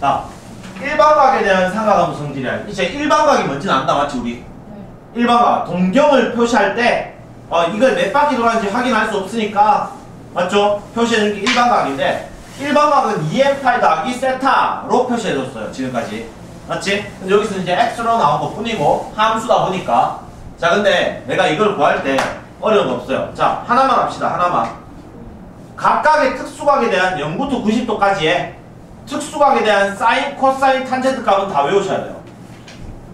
자, 일반각에 대한 상하감은 성질이야. 이제 일반각이 뭔지는 안다, 맞지, 우리? 일반각. 동경을 표시할 때, 어, 이걸 몇 바퀴 돌았는지 확인할 수 없으니까, 맞죠? 표시해주는 게 일반각인데, 일반각은 2n파이 더하기 세타로 표시해줬어요, 지금까지. 맞지? 근데 여기서 이제 x로 나온 것 뿐이고, 함수다 보니까. 자, 근데 내가 이걸 구할 때 어려운 거 없어요. 자, 하나만 합시다, 하나만. 각각의 특수각에 대한 0부터 90도까지의 특수각에 대한 사인, 코사인, 탄젠트 값은 다 외우셔야 돼요.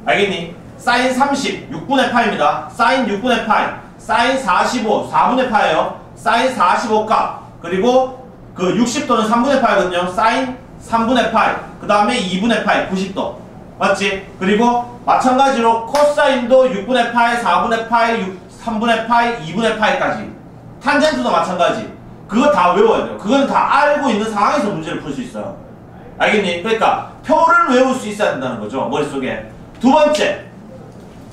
알겠니? 사인 30, 6분의 파입니다. 사인 6분의 파이, 사인 45, 4분의 파예요. 사인 45 값, 그리고 그 60도는 3분의 파이거든요. 사인 3분의 파이, 그 다음에 2분의 파이, 90도. 맞지? 그리고 마찬가지로 코사인도 6분의 파이, 4분의 파이, 6, 3분의 파이, 2분의 파이까지. 탄젠트도 마찬가지. 그거 다 외워야 돼요. 그건 다 알고 있는 상황에서 문제를 풀 수 있어요. 알겠니? 그러니까 표를 외울 수 있어야 된다는 거죠. 머릿속에. 두 번째.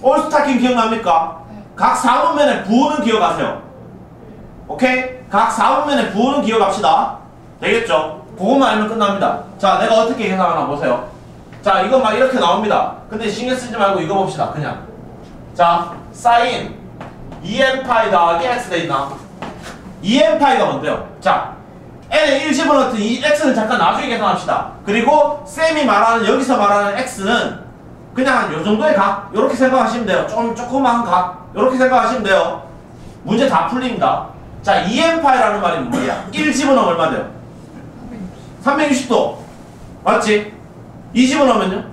올스타킹 기억납니까? 각 4분면에 부호는 기억하세요. 오케이? 각 4분면에 부호는 기억합시다. 되겠죠? 그것만 알면 끝납니다. 자, 내가 어떻게 계산하나 보세요. 자, 이거 막 이렇게 나옵니다. 근데 신경 쓰지 말고 이거 봅시다. 그냥. 자, 사인 2n파이 더하기 x 돼 있나? 2n파이가 뭔데요? 자, n에 1 집어넣던 이 x는 잠깐 나중에 계산합시다. 그리고 쌤이 말하는 여기서 말하는 x는 그냥 요 정도의 각 이렇게 생각하시면 돼요. 좀 조그마한 각 이렇게 생각하시면 돼요. 문제 다 풀립니다. 자, 2n파이라는 말이 뭐야? 1 집어넣으면 얼마 돼요? 360도. 맞지? 2 집어넣으면요?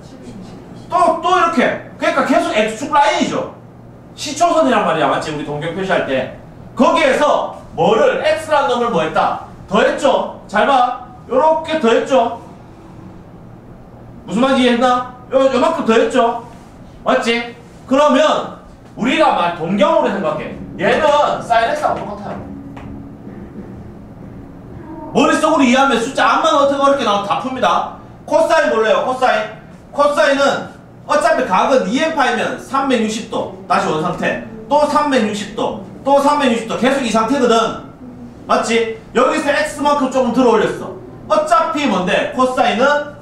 또, 또 이렇게. 그러니까 계속 X축 라인이죠. 시초선이란 말이야. 맞지? 우리 동경 표시할 때. 거기에서 뭐를, X라는 놈을 뭐 했다? 더했죠? 잘 봐. 요렇게 더했죠? 무슨 말인지 이해했나? 요, 요만큼 더했죠? 맞지? 그러면 우리가 말 동경으로 생각해. 얘는 사인 X하고 똑같아요. 머릿속으로 이해하면 숫자 암만 어떻게 어렵게 나와도 다 풉니다. 코사인 몰라요, 코사인. 코사인은 어차피 각은 2n파이면 360도. 다시 원 상태. 또 360도. 또 360도. 계속 이 상태거든. 맞지? 여기서 x만큼 조금 들어 올렸어. 어차피 뭔데? 코사인은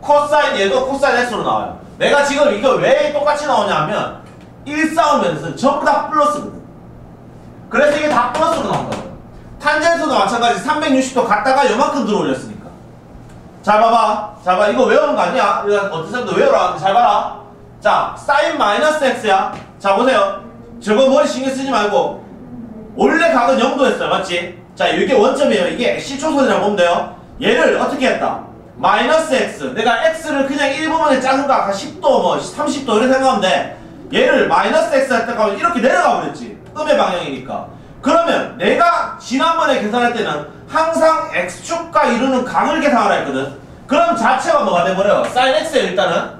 코사인 얘도 코사인 x로 나와요. 내가 지금 이거 왜 똑같이 나오냐 하면 1사분면에서 전부 다 플러스거든. 그래서 이게 다 플러스로 나온 거예요. 탄젠트도 마찬가지 360도 갔다가 요만큼 들어 올렸으니까. 잘 봐봐. 잘 봐. 이거 외우는 거 아니야? 이거 어떤 사람도 외우라. 잘 봐라. 자, 사인 마이너스 x야. 자, 보세요. 저거 머리 신경 쓰지 말고. 원래 각은 0도였어요. 맞지? 자, 이게 원점이에요. 이게 시초선이라고 보면 돼요. 얘를 어떻게 했다? 마이너스 x. 내가 x를 그냥 1부분에 작은 각, 한 10도, 뭐, 30도 이렇게 생각하면 돼. 얘를 마이너스 x 할 때가 이렇게 내려가 버렸지. 음의 방향이니까. 그러면 내가 지난번에 계산할 때는 항상 x축과 이루는 각을 계산하라 했거든. 그럼 자체가 뭐가 돼버려? 사인 x에 일단은.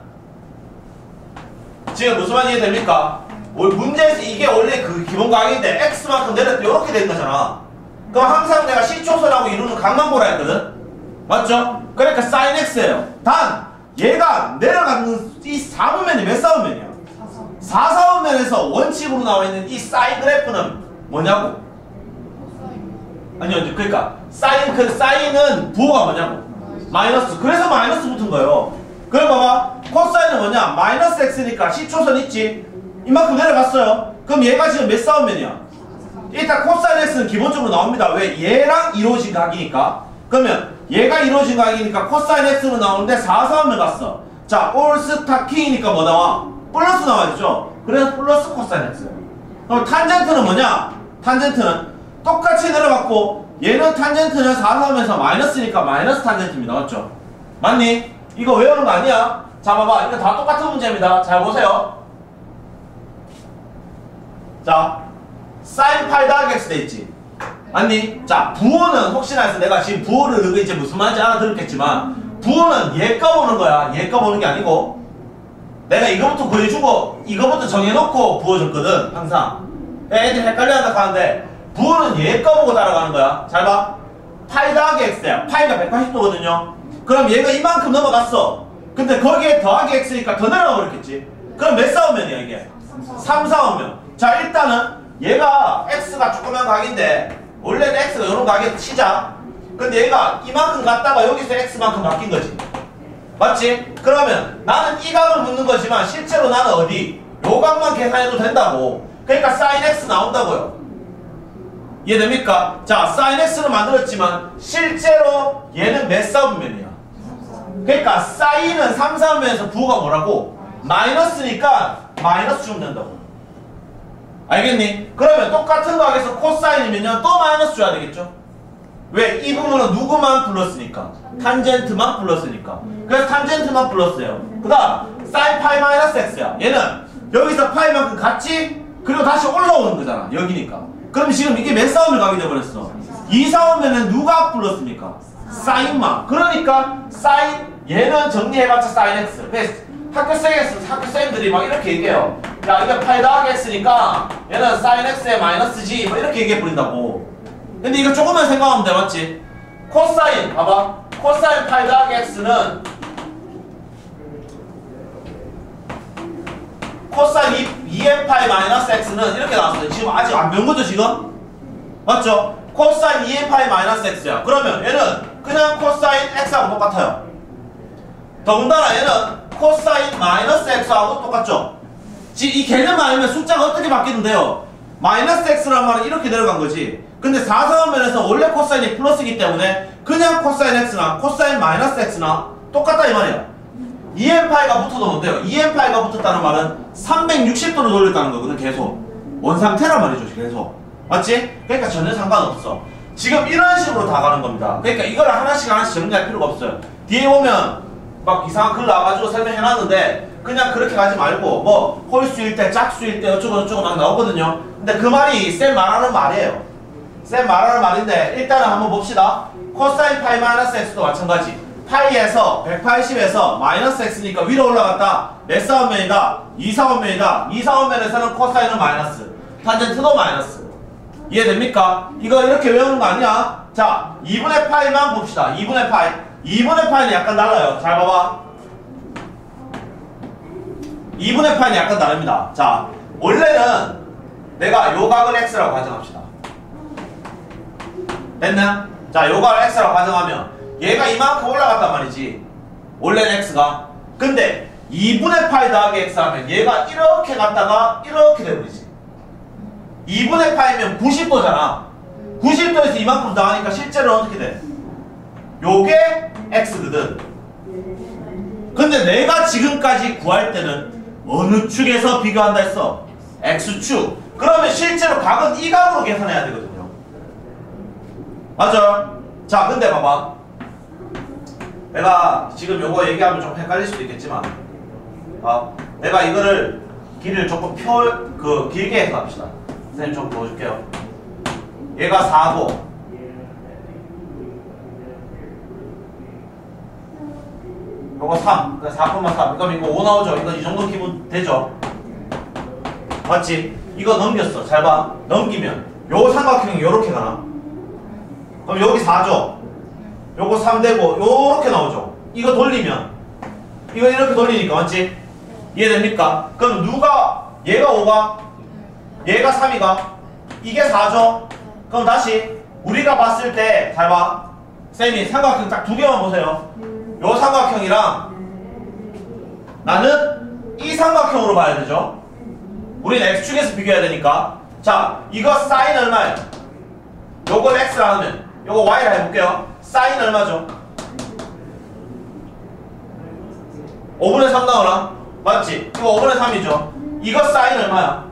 지금 무슨 말인지 됩니까? 올 문제에서 이게 원래 그 기본 각인데 x만큼 내렸다 이렇게 된 거잖아. 그럼 항상 내가 시초선하고 이루는 각만 보라 했거든. 맞죠? 그러니까 사인 x예요. 단 얘가 내려가는 이 4분면이 몇 사분면이야? 4사분면에서 원칙으로 나와 있는 이 사인 그래프는 뭐냐고? 아니요, 그러니까 사인 그 사인은 부호가 뭐냐고? 마이너스. 그래서 마이너스 붙은 거예요. 그래 봐봐. 코사인은 뭐냐? 마이너스 x니까 시초선 있지. 이만큼 내려갔어요. 그럼 얘가 지금 몇 사분면이야? 일단 코사인 x는 기본적으로 나옵니다. 왜? 얘랑 이루어진 각이니까. 그러면 얘가 이루어진 각이니까 코사인 x는 나오는데 4사분면 갔어. 자, 얼싸탄코니까 뭐 나와? 플러스 나와야죠. 그래서 플러스 코사인 x. 그럼 탄젠트는 뭐냐? 탄젠트는 똑같이 내려갔고 얘는 탄젠트는 4사분면에서 마이너스니까 마이너스 탄젠트입니다. 맞죠? 맞니? 이거 외우는 거 아니야? 자 봐봐 이거 다 똑같은 문제입니다. 잘 보세요. 자 사인 파이 더하기 x 돼 있지? 맞니? 자 부호는 혹시나 해서 내가 지금 부호를 이제 무슨 말인지 알아들었겠지만 부호는 얘가 보는 거야. 얘가 보는 게 아니고 내가 이거부터 구해주고 이거부터 정해놓고 부어줬거든 항상 애들 헷갈려 한다 하는데 부호는 얘가 보고 따라가는 거야 잘 봐 파이 더하기 x야 파이가 180도거든요 그럼 얘가 이만큼 넘어갔어 근데 거기에 더하기 x니까 더 내려가 버렸겠지 그럼 몇 싸우면이야 이게 3 싸우면 자 일단은 얘가 x가 조그만 각인데 원래는 x가 이런 각이 치자 근데 얘가 이만큼 갔다가 여기서 x만큼 바뀐 거지 맞지? 그러면 나는 이 각을 묻는 거지만 실제로 나는 어디? 요 각만 계산해도 된다고. 그러니까 sin x 나온다고요. 이해됩니까? 자, sin x를 만들었지만 실제로 얘는 몇 사분면이야? 그러니까 사인은 3, 4면에서 부호가 뭐라고? 마이너스니까 마이너스 주면 된다고. 알겠니? 그러면 똑같은 거하기에서 코사인이면요. 또 마이너스 줘야 되겠죠? 왜? 이 부분은 누구만 플러스니까. 탄젠트만 플러스니까. 그래서 탄젠트만 플러스예요. 그 다음 사인 파이 마이너스 x야. 얘는 여기서 파이만큼 같이 그리고 다시 올라오는 거잖아. 여기니까. 그럼 지금 이게 몇 싸움을 가게 돼버렸어. 이 싸움에는 누가 플러스입니까? 사인만 그러니까 사인 얘는 정리해봤자 사인 x 학교 쌤 학교 쌤들이 막 이렇게 얘기해요 야 이게 파이 더하기 x니까 얘는 사인 x의 마이너스지 뭐 이렇게 얘기해 버린다고 근데 이거 조금만 생각하면 돼 맞지? 코사인 봐봐 코사인 파이 더하기 x는 코사인 2n 파이 마이너스 x는 이렇게 나왔어요 지금 아직 안 배운 거죠 지금? 맞죠? 코사인 2n 파이 마이너스 x야 그러면 얘는 그냥 코사인 x하고 똑같아요 더군다나 얘는 코사인 마이너스 x하고 똑같죠? 이 개념 알면 숫자가 어떻게 바뀌는데요? 마이너스 x란 말은 이렇게 내려간 거지. 근데 4사분면에서 원래 코사인이 플러스이기 때문에 그냥 코사인 x나 코사인 마이너스 x나 똑같다 이 말이야. 2n파이가 붙어도 뭔데요? 2n파이가 붙었다는 말은 360도로 돌렸다는 거거든 계속. 원상태란 말이죠 계속. 맞지? 그러니까 전혀 상관없어. 지금 이런 식으로 다 가는 겁니다. 그러니까 이걸 하나씩 하나씩 정리할 필요가 없어요. 뒤에 보면 막 이상한 글 나와가지고 설명해놨는데 그냥 그렇게 가지 말고 뭐 홀수일 때 짝수일 때 어쩌고 저쩌고 막 나오거든요. 근데 그 말이 쌤 말하는 말이에요. 쌤 말하는 말인데 일단은 한번 봅시다. 코사인 파이 마이너스 x도 마찬가지. 파이에서 180에서 마이너스 x니까 위로 올라갔다. 몇 사분면이다? 2사분면이다. 2사분면에서는 코사인은 마이너스. 탄젠트도 마이너스. 이해됩니까? 이거 이렇게 외우는 거 아니야? 자 2분의 파이만 봅시다. 2분의 파이. 2분의 파이는 약간 달라요. 잘 봐봐 2분의 파이는 약간 다릅니다. 자, 원래는 내가 요각을 x라고 가정합시다. 됐나? 자, 요각을 x라고 가정하면 얘가 이만큼 올라갔단 말이지. 원래는 x가. 근데 2분의 파이 더하기 x 하면 얘가 이렇게 갔다가 이렇게 되버리지. 2분의 파이면 90도잖아. 90도에서 이만큼 더하니까 실제로 어떻게 돼? 요게 x거든. 근데 내가 지금까지 구할 때는 어느 축에서 비교한다 했어? X축. 그러면 실제로 각은 이 각으로 계산해야 되거든요. 맞아. 자, 근데 봐봐. 내가 지금 요거 얘기하면 좀 헷갈릴 수도 있겠지만, 아, 내가 이거를 길을 조금 표, 그, 길게 해서 합시다. 선생님 좀 보여줄게요. 얘가 4고, 요거 3. 그러니까 4,3. 그럼 이거 5 나오죠? 이거 이 정도 기분 되죠? 맞지? 이거 넘겼어. 잘 봐. 넘기면 요 삼각형이 요렇게 가나? 그럼 여기 4죠? 요거 3 되고 요렇게 나오죠? 이거 돌리면 이거 이렇게 돌리니까 맞지? 이해됩니까? 그럼 누가 얘가 5가 얘가 3이가 이게 4죠? 그럼 다시 우리가 봤을 때 잘 봐. 쌤이 삼각형 딱 두 개만 보세요. 요 삼각형이랑 나는 이 삼각형으로 봐야 되죠. 우리는 x축에서 비교해야 되니까. 자, 이거 사인 얼마예요? 요걸 x라 하면 요거 y라 해볼게요. 사인 얼마죠? 5분의 3 나오나? 맞지? 이거 5분의 3이죠? 이거 사인 얼마야?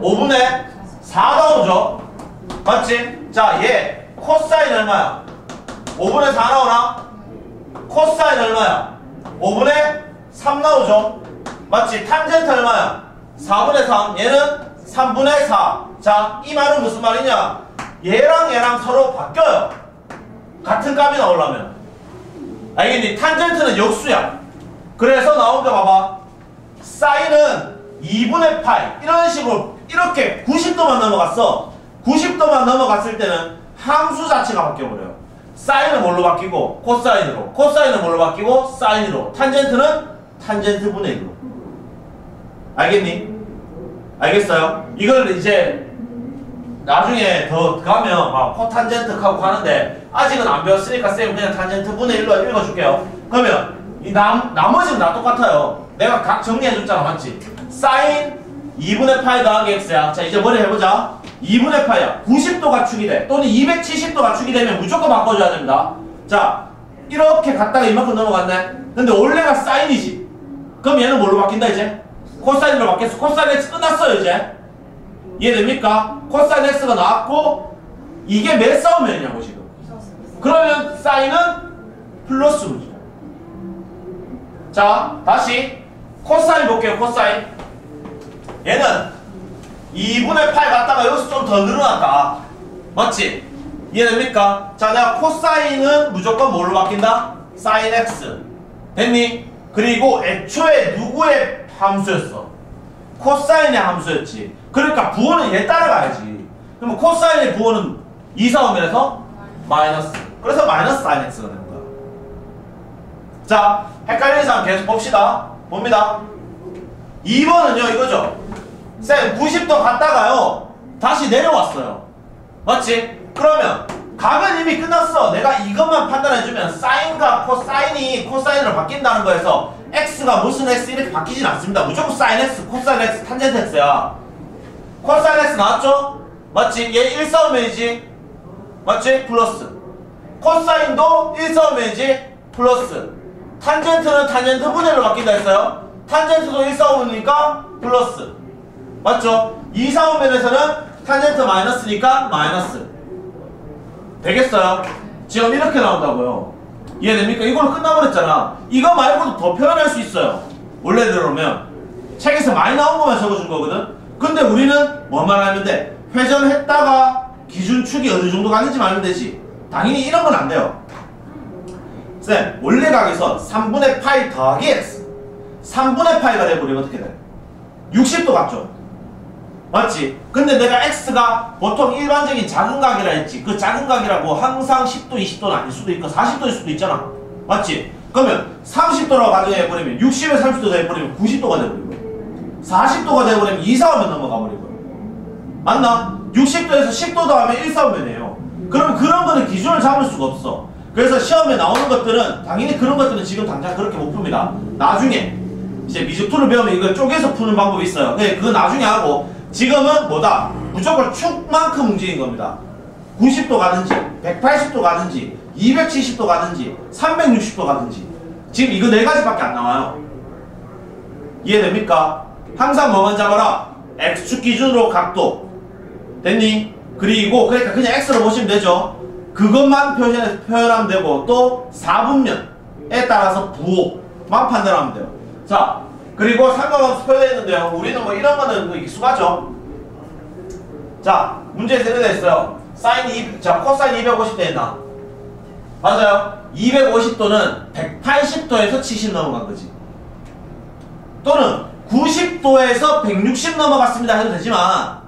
5분의 4 나오죠? 맞지? 자, 얘 코사인 얼마야? 5분의 4 나오나? 코사인 얼마야? 5분의 3 나오죠? 맞지? 탄젠트 얼마야? 4분의 3 얘는 3분의 4 자, 이 말은 무슨 말이냐? 얘랑 얘랑 서로 바뀌어요 같은 값이 나오려면 알겠니? 탄젠트는 역수야 그래서 나온 거 봐봐 사인은 2분의 파이 이런 식으로 이렇게 90도만 넘어갔어 90도만 넘어갔을 때는 함수 자체가 바뀌어버려요 사인은 뭘로 바뀌고 코사인으로 코사인은 뭘로 바뀌고 사인으로 탄젠트는 탄젠트 분의 1로 알겠니? 알겠어요? 이걸 이제 나중에 더 가면 막 코탄젠트 하고 하는데 아직은 안 배웠으니까 쌤 그냥 탄젠트 분의 1로 읽어줄게요. 그러면 이 남, 나머지는 다 똑같아요. 내가 각 정리해줬잖아 맞지? 사인 2분의 파이 더하기 x야. 자 이제 머리 해보자. 2분의 파이야. 90도가 축이 돼. 또는 270도가 축이 되면 무조건 바꿔줘야 됩니다. 자 이렇게 갔다가 이만큼 넘어갔네. 근데 원래가 사인이지. 그럼 얘는 뭘로 바뀐다 이제? 코사인으로 바뀌었어. 코사인 x 끝났어요 이제. 이해됩니까? 코사인 x가 나왔고 이게 몇 사분면이었냐고 지금. 그러면 사인은 플러스로 죠 자, 다시 코사인 볼게요. 코사인. 얘는 2분의 8 갔다가 여기서 좀 더 늘어났다. 맞지? 이해됩니까? 자, 내가 코사인은 무조건 뭘로 바뀐다? 사인 x. 됐니? 그리고 애초에 누구의 함수였어? 코사인의 함수였지. 그러니까 부호는 얘 따라가야지. 그러면 코사인의 부호는 2사분면에서 마이너스. 그래서 마이너스 사인 x가 되는 거야. 자, 헷갈리는 사람 계속 봅시다. 봅니다. 2번은요, 이거죠. 쌤, 90도 갔다가요, 다시 내려왔어요. 맞지? 그러면, 각은 이미 끝났어. 내가 이것만 판단해주면, 사인과 코사인이 코사인으로 바뀐다는 거에서, x가 무슨 x 이렇게 바뀌진 않습니다. 무조건 사인 x, 코사인 x, 탄젠트 x야. 코사인 x 나왔죠? 맞지? 얘 1사분면이지? 맞지? 플러스. 코사인도 1사분면이지? 플러스. 탄젠트는 탄젠트 분의 1로 바뀐다 했어요. 탄젠트도 1사분면이니까 플러스. 맞죠? 2사분면에서는 탄젠트 마이너스니까 마이너스. 되겠어요? 지금 이렇게 나온다고요. 이해됩니까? 이걸로 끝나버렸잖아. 이거 말고도 더 표현할 수 있어요. 원래대로면. 책에서 많이 나온 것만 적어준 거거든. 근데 우리는 뭐만 하면 돼? 회전했다가 기준축이 어느 정도 가는지 말면 되지. 당연히 이런 건 안 돼요. 쌤, 원래 각에서 3분의 파이 더하기 x 3분의 파이가 돼버리면 어떻게 돼? 60도 같죠? 맞지? 근데 내가 x가 보통 일반적인 작은 각이라 했지 그 작은 각이라고 항상 10도, 20도는 아닐 수도 있고 40도일 수도 있잖아 맞지? 그러면 30도라고 가정해버리면 60에 30도 돼버리면 90도가 돼버리고 40도가 돼버리면 2, 4, 5면 넘어가 버리고 맞나? 60도에서 10도 더하면 1, 4, 5면이에요 그럼 그런 거는 기준을 잡을 수가 없어 그래서 시험에 나오는 것들은 당연히 그런 것들은 지금 당장 그렇게 못 풉니다. 나중에 이제 미적투를 배우면 이걸 쪼개서 푸는 방법이 있어요. 근데 그거 나중에 하고 지금은 뭐다? 무조건 축만큼 움직인 겁니다. 90도 가든지 180도 가든지 270도 가든지 360도 가든지 지금 이거 네 가지밖에 안 나와요. 이해됩니까? 항상 뭐만 잡아라? X축 기준으로 각도 됐니? 그리고 그러니까 그냥 X로 보시면 되죠. 그것만 표현, 표현하면 되고 또 4분면에 따라서 부호만 판단하면 돼요. 자 그리고 삼각함수 표현했는데요. 우리는 뭐 이런 거는 뭐 익숙하죠. 자 문제 세개가 있어요. 사인 2, 자 코사인 250도 했나? 맞아요. 250도는 180도에서 70 넘어간 거지. 또는 90도에서 160 넘어갔습니다 해도 되지만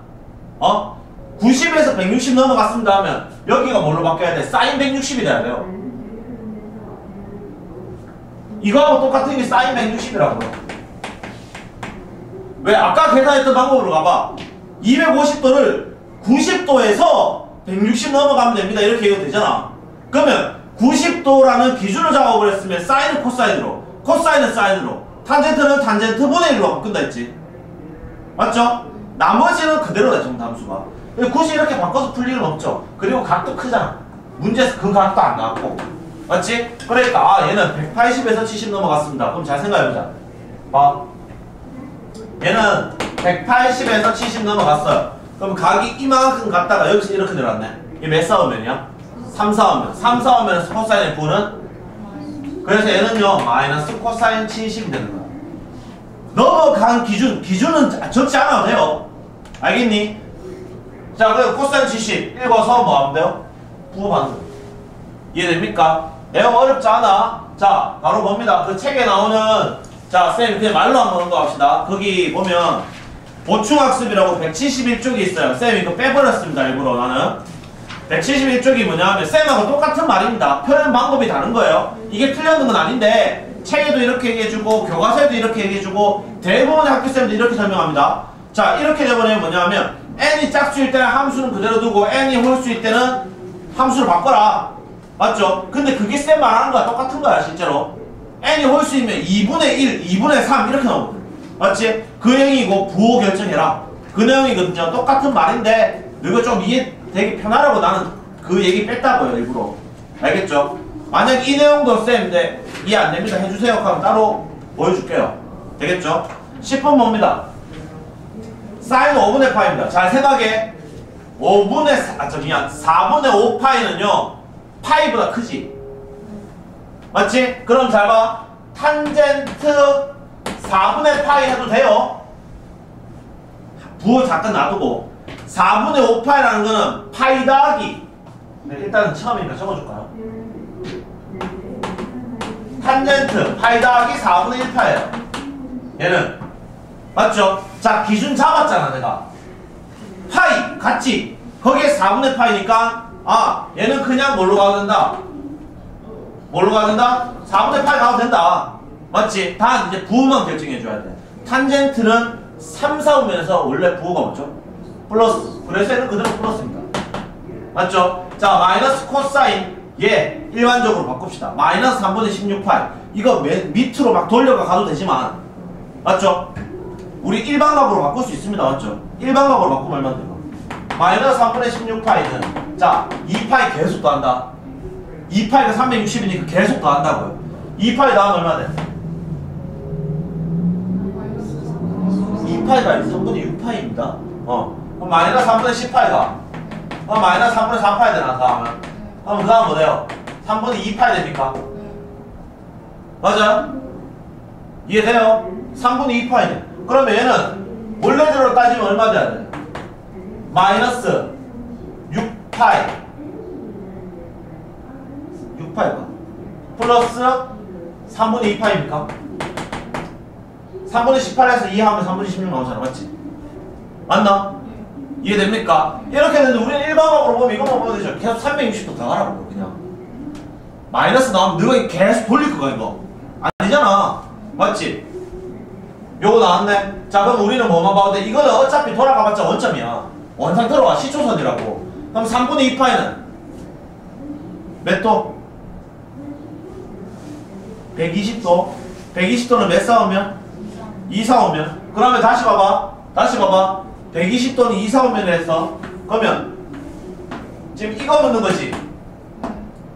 어? 90에서 160 넘어갔습니다 하면 여기가 뭘로 바뀌어야 돼? 사인 160이 돼야 돼요. 이거하고 똑같은 게 사인 160이라고요. 왜? 아까 계산했던 방법으로 가봐. 250도를 90도에서 160 넘어가면 됩니다. 이렇게 얘기가 되잖아. 그러면 90도라는 기준을 잡아버렸으면 사인은 코사인으로, 코사인은 사인으로, 탄젠트는 탄젠트 분의 1로 바꾼다 했지. 맞죠? 나머지는 그대로다 정답수가. 굳이 이렇게 바꿔서 풀 일은 없죠. 그리고 각도 크잖아. 문제에서 그 각도 안 나왔고. 맞지? 그러니까 아 얘는 180에서 70 넘어갔습니다. 그럼 잘 생각해보자. 봐. 얘는 180에서 70 넘어갔어요. 그럼 각이 이만큼 갔다가 여기서 이렇게 내려왔네. 이게 몇 사분면이야? 3사분면. 3사분면에서 코사인의 부호는 그래서 얘는요 마이너스 코사인 70이 되는 거야. 넘어간 기준, 기준은 적지 않아도 돼요. 알겠니? 자, 그럼 코사인 70 읽어서 뭐 하면 돼요? 부호반응. 이해됩니까? 내용 어렵지 않아. 자, 바로 봅니다. 그 책에 나오는 자, 쌤 그냥 말로 한번 언급합시다. 거기 보면 보충학습이라고 171쪽이 있어요. 쌤 이거 빼버렸습니다. 일부러 나는. 171쪽이 뭐냐 하면 쌤하고 똑같은 말입니다. 표현 방법이 다른 거예요. 이게 틀렸는 건 아닌데 책에도 이렇게 얘기해주고 교과서에도 이렇게 얘기해주고 대부분의 학교 쌤도 이렇게 설명합니다. 자 이렇게 되버리면 뭐냐 하면 n이 짝수일 때는 함수는 그대로 두고 n이 홀수일 때는 함수를 바꿔라. 맞죠? 근데 그게 쌤 말하는 거야 똑같은 거야 실제로. N이 홀수이면 2분의 1, 2분의 3 이렇게 나오거든. 맞지? 그 행이고 부호 결정해라. 그 내용이거든요. 똑같은 말인데 이거 좀 이해되기 편하라고 나는 그 얘기 뺐다고요 일부러. 알겠죠? 만약 이 내용도 쌤인데 이해 안 됩니다. 해주세요. 하면 따로 보여줄게요. 되겠죠? 10번 뭡니다. 사인 5분의 파입니다. 잘 생각해. 5분의 4, 아, 저 미안. 4분의 5 파이는요. 파이보다 크지. 맞지? 그럼 잘 봐. 탄젠트 4분의 파이 해도 돼요. 부호 잠깐 놔두고 4분의 5파이라는 거는 파이 더하기 네, 일단은 처음이니까 적어줄까요? 탄젠트 파이 더하기 4분의 1파예요. 얘는 맞죠? 자 기준 잡았잖아 내가 파이 같지? 거기에 4분의 파이니까 아 얘는 그냥 뭘로 가도 된다? 뭘로 가도 된다? 4분의 파이 가도 된다. 맞지? 다 이제 부호만 결정해줘야 돼. 탄젠트는 3사분면에서 원래 부호가 뭐죠? 플러스. 그래서 얘는 그대로 플러스입니다. 맞죠? 자, 마이너스 코사인. 얘 일반적으로 바꿉시다. 마이너스 3분의 16 파이. 이거 맨 밑으로 막 돌려가 가도 되지만. 맞죠? 우리 일반각으로 바꿀 수 있습니다. 맞죠? 일반각으로 바꾸면 얼마 돼요? 마이너스 3분의 16 파이는 자, 2 파이 계속 더한다. 2파이가 360이니까 계속 더한다고요. 2파이 더하면 얼마 돼? 2파이가 아니고 3분의 6파이입니다. 어. 그럼 마이너스 3분의 10파이가. 어, 마이너스 3분의 4파이 되나, 다음은? 그럼 그 다음 뭐 돼요? 3분의 2파이 됩니까? 맞아요? 이해돼요? 3분의 2파이네. 그러면 얘는 원래대로 따지면 얼마 돼야 돼? 마이너스 6파이. 6파이가. 플러스 3분의 2파이입니까? 3분의 18에서 2 하면 3분의 16 나오잖아. 맞지? 맞나? 이해됩니까? 이렇게 되는데 우리는 일반적으로 보면 이것만 보면 되죠. 계속 360도 더 가라고 그냥. 마이너스 나오면 너가 계속 돌릴 거야 이거. 아니잖아. 맞지? 요거 나왔네. 자 그럼 우리는 뭐만 봐도 돼? 이거는 어차피 돌아가봤자 원점이야. 원상 들어와 시초선이라고. 그럼 3분의 2파이는 몇 도? 120도. 120도는 몇 싸우면? 2 싸우면. 그러면 다시 봐봐. 다시 봐봐. 120도는 2 싸우면 해서 그러면 지금 이거 묻는 거지.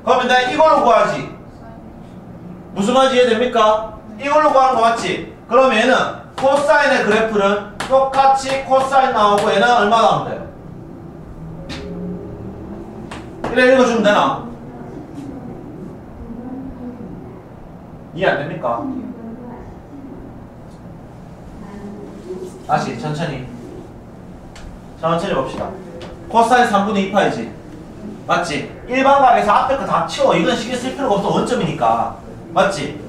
그러면 내가 이걸로 구하지. 무슨 말인지 이해됩니까? 이걸로 구하는 거 맞지? 그러면 얘는 코사인의 그래프는 똑같이 코사인 나오고 얘는 얼마 나오면 돼요? 이래 읽어주면 되나? 이해 안 됩니까? 다시 천천히 천천히 봅시다 코사인 3분의 2파이지 맞지? 일반각에서 앞에 거 다 치워 이건 신경 쓸 필요가 없어 원점이니까 맞지?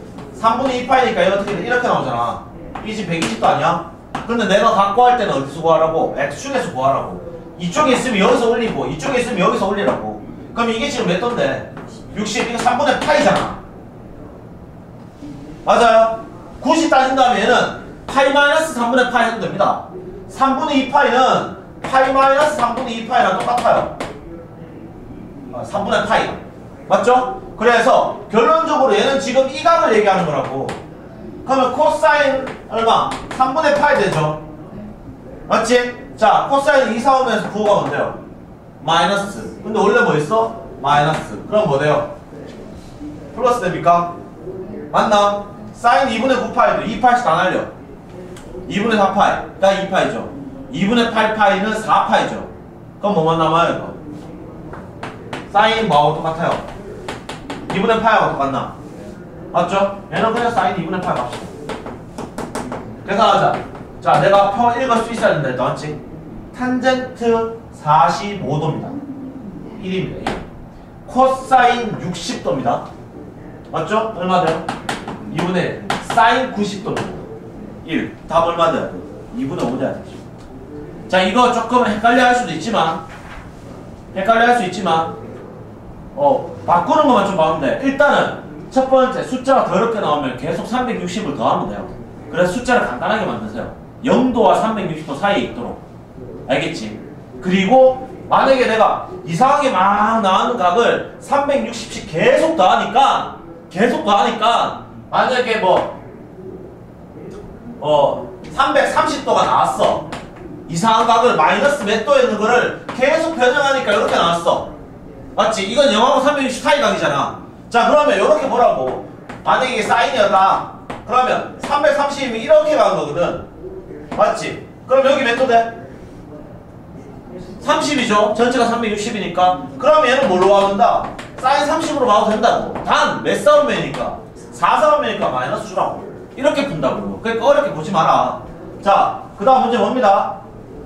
3분의 2파이니까 얘 어떻게 돼? 이렇게 나오잖아 이 집 120도 아니야? 근데 내가 갖고 할 때는 어디서 구하라고? X축에서 구하라고 이쪽에 있으면 여기서 올리고 이쪽에 있으면 여기서 올리라고 그럼 이게 지금 몇 도인데? 60 이거 3분의 파이잖아 맞아요? 90 따진다면 얘는 파이 마이너스 3분의 파이 해도 됩니다 3분의 2파이는 파이 마이너스 3분의 2파이랑 똑같아요 3분의 파이 맞죠? 그래서 결론적으로 얘는 지금 이 각을 얘기하는 거라고 그러면 코사인 얼마? 3분의 파이 되죠 맞지? 자 코사인 2사분면에서 부호가 뭔데요? 마이너스 근데 원래 뭐 있어? 마이너스 그럼 뭐 돼요? 플러스 됩니까? 맞나? 사인 2분의 9파이도 2파이씩 다 날려 2분의 4파이 가 2파이죠 2분의 8파이는 4파이죠 그럼 뭐만 남아요 이거? 사인 뭐하고 똑같아요? 2분의 파이하고 똑같나? 맞죠? 얘는 그냥 사인 2분의 파이 갑시다 계산하자 자 내가 펴 읽을 수 있어야 된다 했지 탄젠트 45도입니다 1입니다 1. 코사인 60도입니다 맞죠? 얼마 돼요? 2분의 1 사인 90도입니다 1답 얼마 돼요? 2분의 5 돼야 되죠 자 이거 조금 헷갈려 할 수도 있지만 헷갈려 할 수 있지만 어 바꾸는 것만 좀 봐면 돼. 일단은 첫 번째 숫자가 더럽게 나오면 계속 360을 더하면 돼요. 그래서 숫자를 간단하게 만드세요. 0도와 360도 사이에 있도록. 알겠지? 그리고 만약에 내가 이상하게 막 나오는 각을 360씩 계속 더하니까 계속 더하니까 만약에 뭐 어, 330도가 나왔어. 이상한 각을 마이너스 몇 도에 있는 거를 계속 변형하니까 이렇게 나왔어. 맞지? 이건 0하고 360 사이 각이잖아. 자, 그러면 이렇게 보라고. 만약에 이게 사인이었다. 그러면 330이면 이렇게 가는 거거든. 맞지? 그럼 여기 몇 도 돼? 30이죠. 전체가 360이니까. 그럼 얘는 뭘로 바꾼다? 사인 30으로 봐도 된다고. 단, 몇 싸움이니까? 4 싸움이니까 마이너스 주라고. 이렇게 푼다고. 그러니까 어렵게 보지 마라. 자, 그 다음 문제 뭡니다?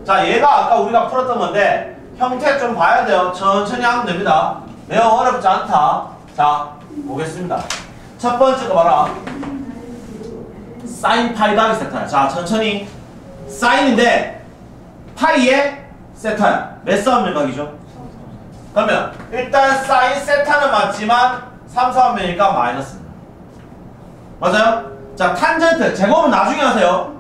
자, 얘가 아까 우리가 풀었던 건데, 형태 좀 봐야 돼요. 천천히 하면 됩니다. 매우 어렵지 않다. 자, 보겠습니다. 첫 번째 거 봐라. 사인 파이 더하기 세타야. 자, 천천히. 사인인데, 파이에 세타야. 몇 싸움 면각이죠? 그러면 일단 사인 세타는 맞지만 3, 4면이니까 마이너스입니다. 맞아요? 자, 탄젠트. 제곱은 나중에 하세요.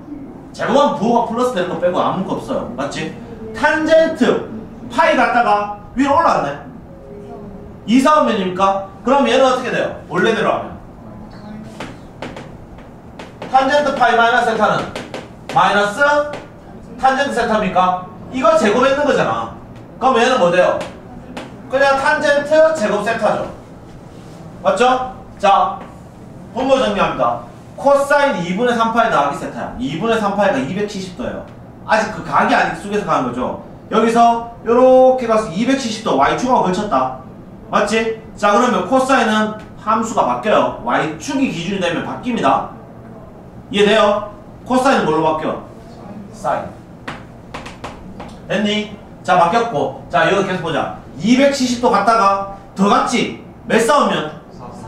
제곱은 부호가 플러스 되는 거 빼고 아무것도 없어요. 맞지? 탄젠트. 파이 갔다가 위로 올라왔네. 2, 4면입니까? 그럼 얘는 어떻게 돼요? 원래대로 하면. 탄젠트 파이 마이너스 세타는 마이너스 탄젠트 세타입니까? 이거 제곱했는 거잖아. 그럼 얘는 뭐 돼요? 그냥 탄젠트 제곱 세타죠. 맞죠? 자, 분모 정리합니다. 코사인 2분의 3파이 더하기 세타야. 2분의 3파이가 270도예요. 아직 그 각이 아직 속에서 가는 거죠. 여기서 요렇게 가서 270도 y축하고 걸쳤다. 맞지? 자 그러면 코사인은 함수가 바뀌어요. y축이 기준이 되면 바뀝니다. 이해돼요? 코사인은 뭘로 바뀌어? 사인. 됐니? 자 바뀌었고 자 여기 계속 보자 270도 갔다가 더 갔지? 몇 사분면?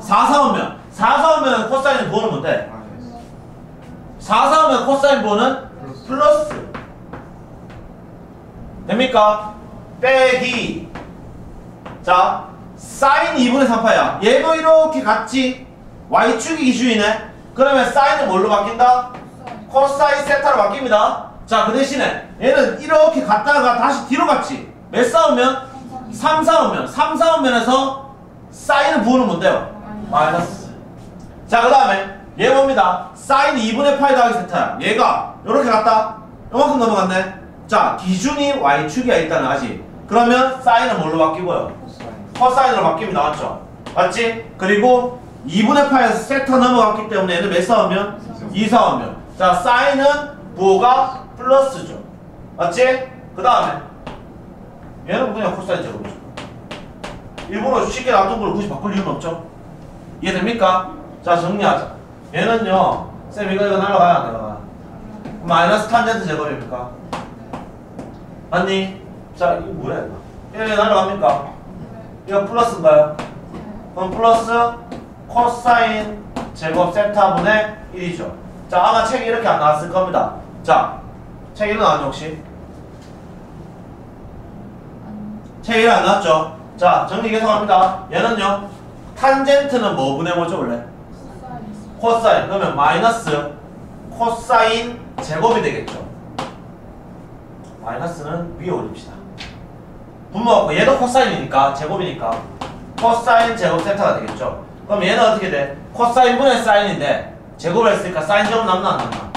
4사분면 4사분면 코사인 부호는 뭔데? 4사분면 코사인 부호는 플러스 됩니까? 빼기 자 사인 2분의 3파야 얘도 이렇게 갔지? y축이 기준이네 그러면 사인은 뭘로 바뀐다? 코사인 세타로 바뀝니다 자, 그 대신에 얘는 이렇게 갔다가 다시 뒤로 갔지. 몇 싸우면? 3 싸우면. 3 싸우면에서 사인을 부으는 뭔데요? 마이너스. 자, 그 다음에 얘 뭡니다. 사인 2분의 파이 더하기 세타야. 얘가 이렇게 갔다. 요만큼 넘어갔네. 자, 기준이 y축이야 일단은 아직. 그러면 사인은 뭘로 바뀌고요? 코사인으로 바뀝니다. 맞죠? 맞지? 그리고 2분의 파이에서 세타 넘어갔기 때문에 얘는 몇 사분면? 2사분면. 자, 사인은 부호가 플러스죠. 맞지? 그 다음에 얘는 그냥 코사인 제곱이죠. 일부러 쉽게 놔둔 걸 굳이 바꿀 이유는 없죠. 이해됩니까? 자 정리하자. 얘는요. 쌤 이거 이거 날라가요 안 날라가요? 마이너스 탄젠트 제곱입니까? 맞니? 자 이거 뭐야 이거? 얘 날라갑니까? 이거 플러스인가요? 그럼 플러스 코사인 제곱 세타분의 1이죠. 자 아마 책이 이렇게 안 나왔을 겁니다. 자 책 이름 나왔죠 혹시? 책 이름 안 나왔죠? 자 정리 계속합니다. 얘는요 탄젠트는 뭐 분의 뭐죠 원래? 코사인 그러면 마이너스 코사인 제곱이 되겠죠. 마이너스는 위에 올립시다. 분모가 얘도 코사인이니까 제곱이니까 코사인 제곱 세타가 되겠죠. 그럼 얘는 어떻게 돼? 코사인 분의 사인인데 제곱을 했으니까 사인 제곱 남나 안 남나?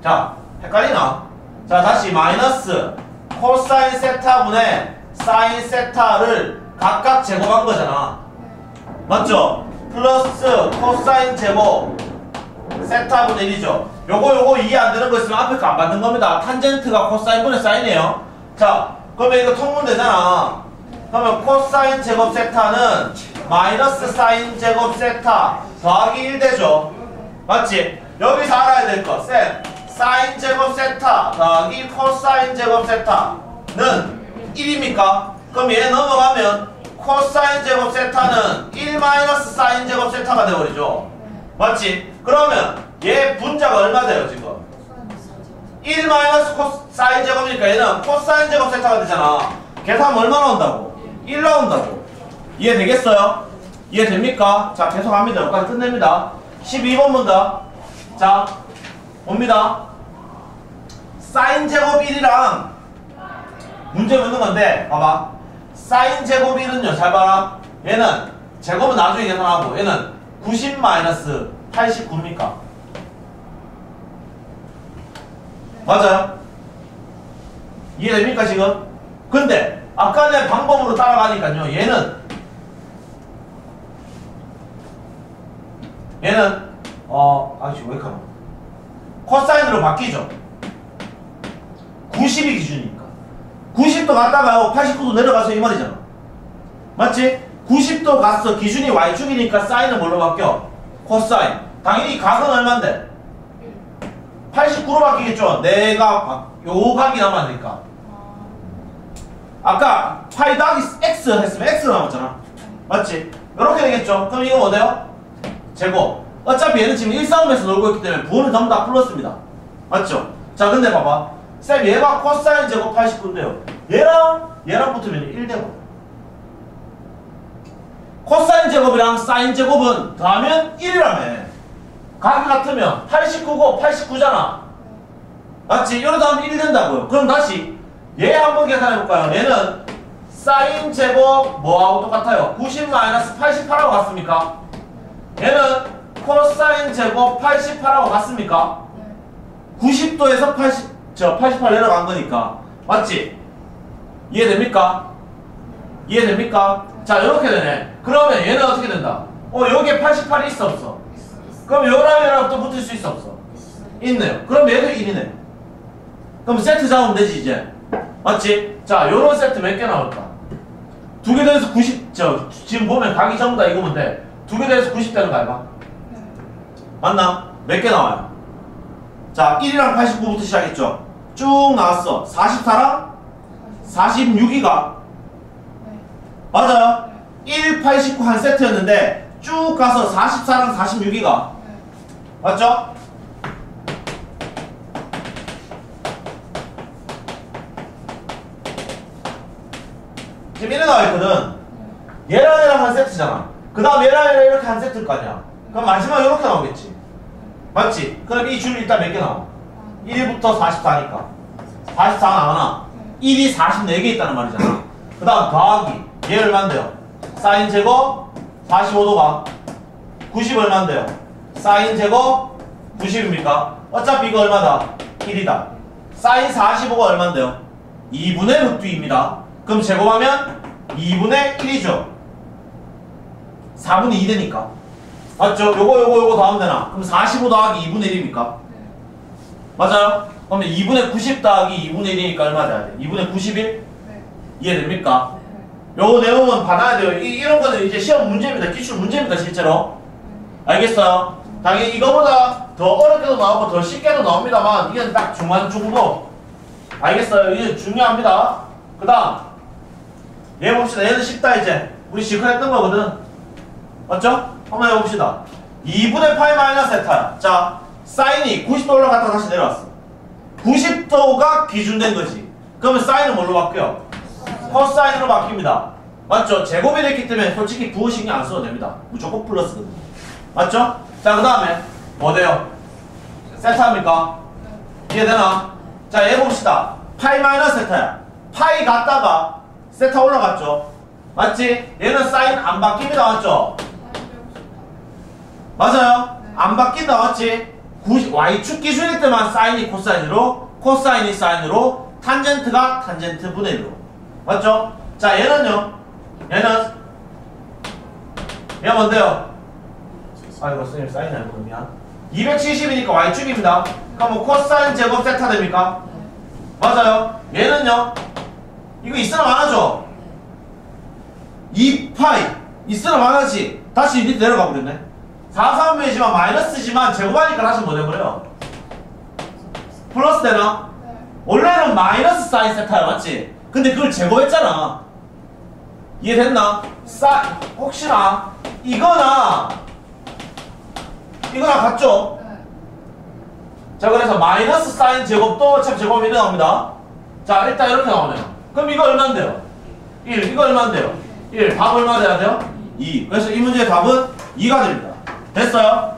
자, 헷갈리나? 자, 다시 마이너스 코사인 세타분의 사인 세타를 각각 제곱한 거잖아. 맞죠? 플러스 코사인 제곱 세타분의 1이죠. 요거 요거 이해 안 되는 거 있으면 앞에 거 안 봤는 겁니다. 탄젠트가 코사인분의 사인이에요. 자, 그러면 이거 통분 되잖아. 그러면 코사인 제곱 세타는 마이너스 사인 제곱 세타 더하기 1 되죠. 맞지? 여기서 알아야 될 거. 쌤, 사인 제곱 세타 더하기 코사인 제곱 세타는 1입니까? 그럼 얘 넘어가면 코사인 제곱 세타는 1 마이너스 사인 제곱 세타가 되어버리죠. 맞지? 그러면 얘 분자가 얼마 돼요 지금? 1 마이너스 코사인 제곱이니까 얘는 코사인 제곱 세타가 되잖아. 계산하면 얼마 나온다고? 1 나온다고. 이해되겠어요? 이해됩니까? 자 계속합니다. 여기까지 끝냅니다. 12번 문다. 자 옵니다. 사인 제곱 1이랑 문제 묻는 건데 봐봐. 사인 제곱 1은요. 잘 봐라. 얘는 제곱은 나중에 계산하고 얘는 90 마이너스 89입니까? 맞아요? 이해됩니까 지금? 근데 아까 내 방법으로 따라가니까요. 얘는 얘는 어 아저씨 왜 이렇게 코사인으로 바뀌죠. 90이 기준이니까. 90도 갔다가 89도 내려가서 이 말이잖아. 맞지? 90도 갔어. 기준이 y축이니까 사인은 뭘로 바뀌어? 코사인. 당연히 각은 얼만데? 89로 바뀌겠죠. 내가 바- 요 각이 남았으니까. 아까 파이 더하기 x 했으면 x 남았잖아. 맞지? 이렇게 되겠죠. 그럼 이거 뭐 돼요? 제곱. 어차피 얘는 지금 1싸움에서 놀고 있기 때문에 부호는 전부 다 플러스입니다. 맞죠? 자, 근데 봐봐. 쌤, 얘가 코사인 제곱 89인데요. 얘랑 얘랑 붙으면 1되고. 코사인 제곱이랑 사인 제곱은 더하면 1이라며. 각이 같으면 89고 89잖아. 맞지? 이러다 하면 1 된다고요. 그럼 다시 얘 한번 계산해볼까요? 얘는 사인 제곱 뭐하고 똑같아요? 90 마이너스 88하고 같습니까? 얘는 코사인 제곱 88하고 같습니까? 90도에서 80, 저 88 내려간 거니까. 맞지? 이해됩니까? 이해됩니까? 자, 이렇게 되네. 그러면 얘는 어떻게 된다? 어, 여기에 88이 있어, 없어? 그럼 요랑 요랑 또 붙을 수 있어, 없어? 있네요. 그럼 얘도 1이네. 그럼 세트 잡으면 되지, 이제. 맞지? 자, 요런 세트 몇 개 나올까? 두 개 더해서 90, 저, 지금 보면 각이 전부 다 이거면 돼. 두 개 더해서 90 되는 거 알바? 맞나? 몇 개 나와요? 자, 1이랑 89부터 시작했죠? 쭉 나왔어. 44랑 46이가 맞아요. 1, 89한 세트였는데 쭉 가서 44랑 46이가 맞죠? 지금 이래 나와 있거든. 얘랑 얘랑 한 세트잖아. 그 다음 얘랑 얘랑 이렇게 한 세트일 거 아니야. 그럼 마지막 이렇게 나오겠지. 맞지? 그럼 이 줄 일단 몇 개 나와? 1부터 44니까. 44 나오나? 1이 44개 있다는 말이잖아. 그 다음 더하기. 얘 얼만데요? 사인 제곱 45도가 90 얼만데요? 사인 제곱 90입니까? 어차피 이거 얼마다? 1이다. 사인 45가 얼만데요? 2분의 √2입니다. 그럼 제곱하면 2분의 1이죠. 4분의 2 되니까. 맞죠? 요거 요거 요거 더하면 되나? 그럼 45 더하기 2분의 1입니까? 맞아요? 그러면 2분의 90 더하기 2분의 1이니까 얼마 돼야 돼? 2분의 91? 이해됩니까? 요거 내용은 받아야 돼요. 이, 이런 거는 이제 시험 문제입니다. 기출 문제입니다, 실제로. 알겠어요? 당연히 이거보다 더 어렵게도 나오고 더 쉽게도 나옵니다만 이게 딱 중간 정도. 알겠어요? 이게 중요합니다. 그 다음 얘 봅시다. 얘는 쉽다 이제. 우리 시컷 했던 거거든. 맞죠? 한번 해봅시다. 2분의 파이 마이너스 에타야. 자, 사인이 90도 올라갔다 다시 내려왔어. 90도가 기준된 거지. 그러면 사인은 뭘로 바뀌어? 코사인으로 바뀝니다. 맞죠? 제곱이 됐기 때문에 솔직히 부호 신경 안 써도 됩니다. 무조건 플러스거든요. 맞죠? 자, 그 다음에 뭐 돼요? 세타입니까? 이해되나? 자, 얘 봅시다. 파이 마이너스 세타야. 파이 갔다가 세타 올라갔죠? 맞지? 얘는 사인 안 바뀝니다. 맞죠? 맞아요? 안 바뀐다. 맞지? 90, Y축 기준일 때만 사인이 코사인으로, 코사인이 사인으로, 탄젠트가 탄젠트 분의 1로. 맞죠? 자, 얘는요? 얘는 얘 뭔데요? 아이고, 선생님 사인 알고 미안. 270이니까 Y축입니다. 그럼 뭐 코사인 제곱 세타 됩니까? 맞아요. 얘는요? 이거 있으나 마나죠? 2파이 있으나 마나지. 다시 밑에 내려가 버렸네. 4, 3분이지만 마이너스지만 제곱하니까 다시 뭐 돼버려요? 플러스 되나? 원래는 마이너스 사인 세타야 맞지? 근데 그걸 제곱했잖아. 이해됐나? 사 혹시나 이거나 이거나 같죠? 자 그래서 마이너스 사인 제곱도 어차피 제곱이 나옵니다. 자 일단 이렇게 나오네요. 그럼 이거 얼마인데요? 1 이거 얼마인데요? 1 답 얼마 돼야 돼요? 2 그래서 이 문제의 답은 2가 됩니다. 됐어요?